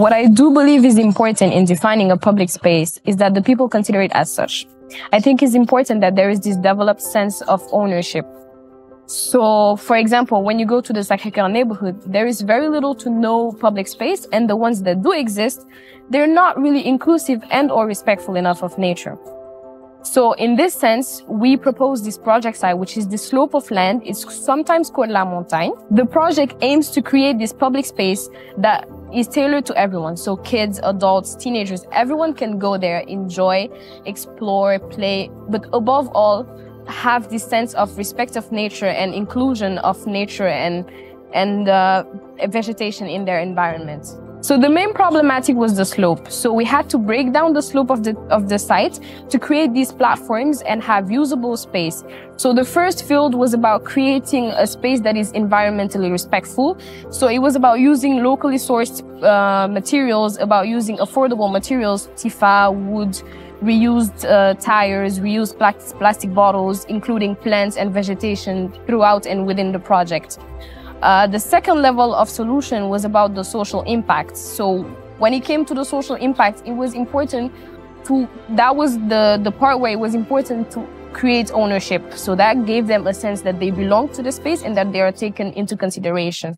what I do believe is important in defining a public space is that the people consider it as such. I think it's important that there is this developed sense of ownership. So, for example, when you go to the Sacré-Cœur neighborhood, there is very little to no public space, and the ones that do exist, they're not really inclusive and or respectful enough of nature. So in this sense, we propose this project site, which is the slope of land. It's sometimes called La Montagne. The project aims to create this public space that is tailored to everyone. So kids, adults, teenagers, everyone can go there, enjoy, explore, play, but above all, have this sense of respect of nature and inclusion of nature and, and uh, vegetation in their environment. So the main problematic was the slope. So we had to break down the slope of the, of the site to create these platforms and have usable space. So the first field was about creating a space that is environmentally respectful. So it was about using locally sourced uh, materials, about using affordable materials, typha, wood, reused uh, tires, reused plastic bottles, including plants and vegetation throughout and within the project. Uh, the second level of solution was about the social impact. So when it came to the social impact, it was important to, that was the, the part where it was important to create ownership. So that gave them a sense that they belong to the space and that they are taken into consideration.